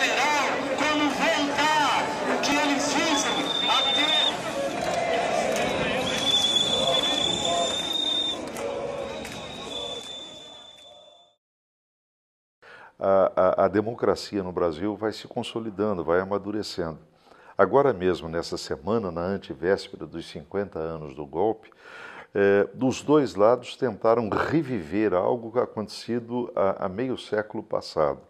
general, quando voltar, que eles visam a ter a, a, democracia no Brasil vai se consolidando, vai amadurecendo. Agora mesmo, nessa semana, na antivéspera dos 50 anos do golpe, é, dos dois lados tentaram reviver algo acontecido há meio século passado.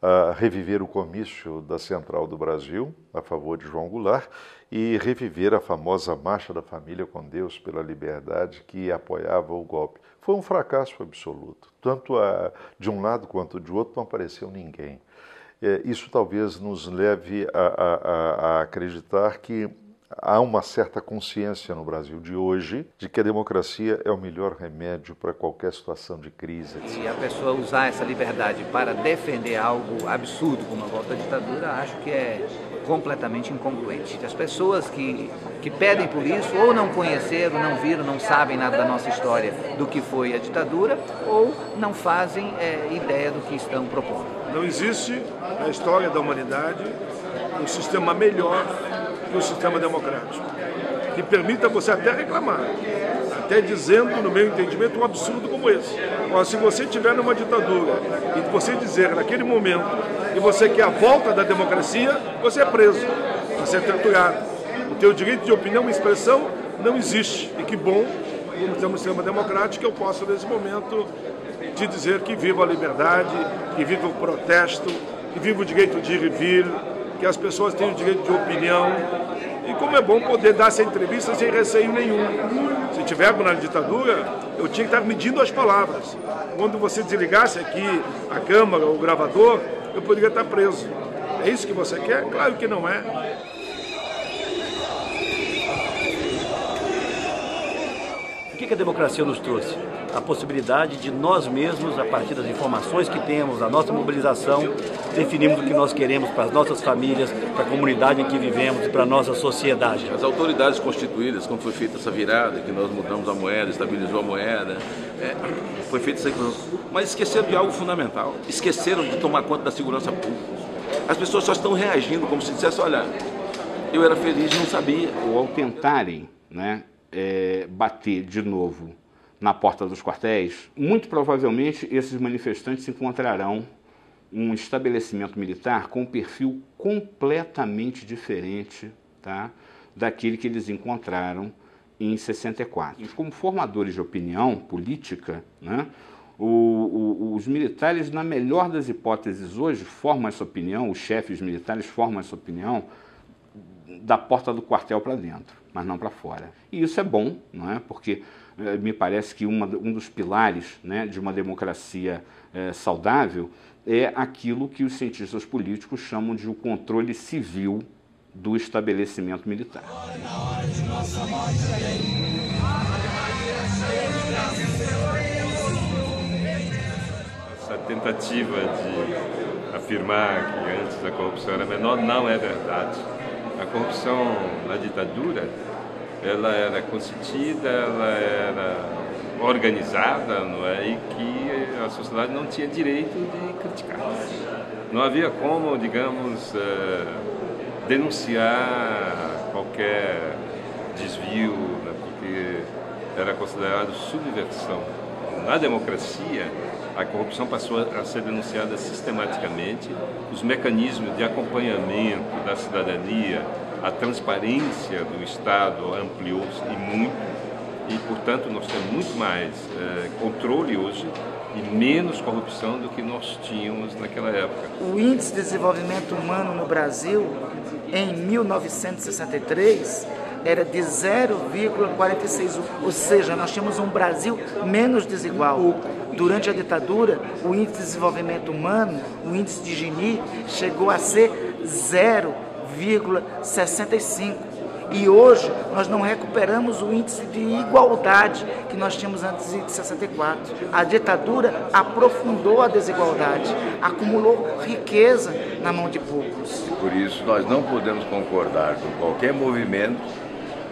Uh, reviver o comício da Central do Brasil a favor de João Goulart e reviver a famosa Marcha da Família com Deus pela Liberdade que apoiava o golpe. Foi um fracasso absoluto. Tanto a, de um lado quanto de outro não apareceu ninguém. É, isso talvez nos leve a, a, a acreditar que há uma certa consciência no Brasil de hoje de que a democracia é o melhor remédio para qualquer situação de crise. E a pessoa usar essa liberdade para defender algo absurdo como a volta à ditadura, acho que é completamente incongruente. As pessoas que, que pedem por isso ou não conheceram, não viram, não sabem nada da nossa história do que foi a ditadura ou não fazem é, ideia do que estão propondo. Não existe na história da humanidade um sistema melhor que o sistema democrático, que permita você até reclamar, até dizendo, no meu entendimento, um absurdo como esse. Agora, se você estiver numa ditadura e você dizer naquele momento que você quer a volta da democracia, você é preso, você é torturado. O teu direito de opinião e expressão não existe. E que bom, como temos um sistema democrático, eu posso, nesse momento, te dizer que vivo a liberdade, que vivo o protesto, que vivo o direito de ir e vir, que as pessoas têm o direito de opinião. E como é bom poder dar essa entrevista sem receio nenhum. Se tiver na ditadura, eu tinha que estar medindo as palavras. Quando você desligasse aqui a câmera, o gravador, eu poderia estar preso. É isso que você quer? Claro que não é. O que a democracia nos trouxe? a possibilidade de nós mesmos, a partir das informações que temos, a nossa mobilização, definirmos o que nós queremos para as nossas famílias, para a comunidade em que vivemos e para a nossa sociedade. As autoridades constituídas, como foi feita essa virada, que nós mudamos a moeda, estabilizou a moeda, é, foi feita essa mas esqueceram de algo fundamental, esqueceram de tomar conta da segurança pública. As pessoas só estão reagindo como se dissesse, olha, eu era feliz e não sabia. Ou ao tentarem né, é, bater de novo na porta dos quartéis, muito provavelmente esses manifestantes encontrarão um estabelecimento militar com um perfil completamente diferente tá, daquele que eles encontraram em 64. Como formadores de opinião política, né, o, o, os militares, na melhor das hipóteses hoje, formam essa opinião, os chefes militares formam essa opinião da porta do quartel para dentro, mas não para fora. E isso é bom, não é? porque eh, me parece que uma, um dos pilares né, de uma democracia é, saudável é aquilo que os cientistas políticos chamam de o controle civil do estabelecimento militar. Essa tentativa de afirmar que antes a corrupção era menor não é verdade. A corrupção na ditadura ela era consentida, ela era organizada, não é? E que a sociedade não tinha direito de criticar. Não havia como, digamos, eh, denunciar qualquer desvio, né? porque era considerado subversão. Na democracia, a corrupção passou a ser denunciada sistematicamente, os mecanismos de acompanhamento da cidadania a transparência do Estado ampliou-se e muito, e, portanto, nós temos muito mais é, controle hoje e menos corrupção do que nós tínhamos naquela época. O Índice de Desenvolvimento Humano no Brasil, em 1963, era de 0,46, ou seja, nós tínhamos um Brasil menos desigual. Durante a ditadura, o índice de desenvolvimento humano, o índice de Gini, chegou a ser zero 0,65. E hoje nós não recuperamos o índice de igualdade que nós tínhamos antes de 64. A ditadura aprofundou a desigualdade, acumulou riqueza na mão de poucos. Por isso nós não podemos concordar com qualquer movimento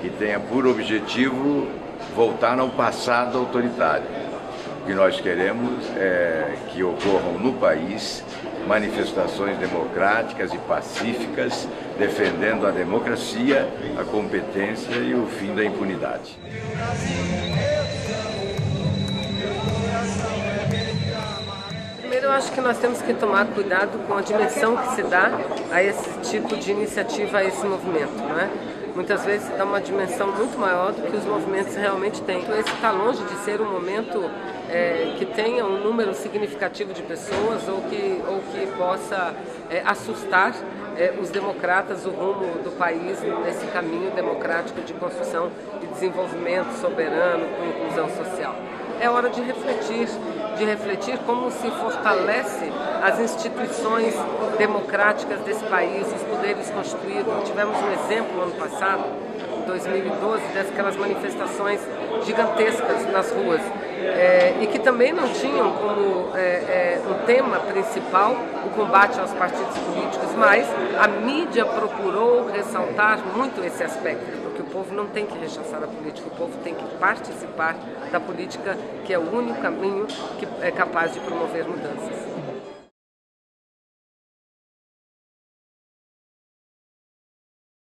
que tenha por objetivo voltar ao passado autoritário. O que nós queremos é que ocorram no país manifestações democráticas e pacíficas, defendendo a democracia, a competência e o fim da impunidade. Primeiro, eu acho que nós temos que tomar cuidado com a dimensão que se dá a esse tipo de iniciativa, a esse movimento. Não é? Muitas vezes dá uma dimensão muito maior do que os movimentos realmente têm. Então, esse está longe de ser um momento é, que tenha um número significativo de pessoas ou que, ou que possa é, assustar é, os democratas o rumo do país nesse caminho democrático de construção e desenvolvimento soberano com inclusão social. É hora de refletir, de refletir como se fortalece as instituições democráticas desse país, os poderes constituídos. Tivemos um exemplo ano passado, em 2012, daquelas manifestações gigantescas nas ruas é, e que também não tinham como é, é, um tema principal o combate aos partidos políticos, mas a mídia procurou ressaltar muito esse aspecto, porque o povo não tem que rechaçar a política, o povo tem que participar da política, que é o único caminho que é capaz de promover mudanças.